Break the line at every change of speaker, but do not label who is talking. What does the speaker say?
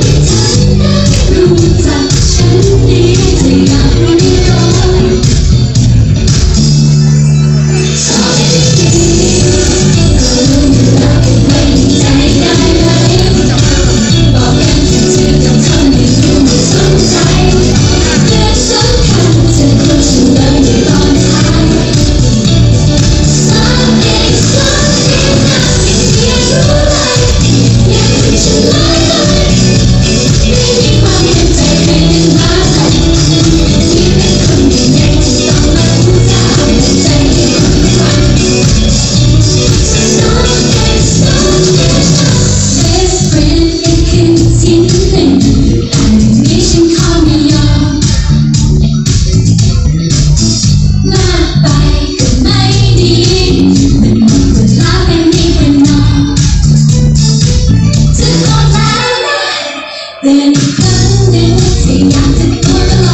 เป็ Standing, standing, see, I took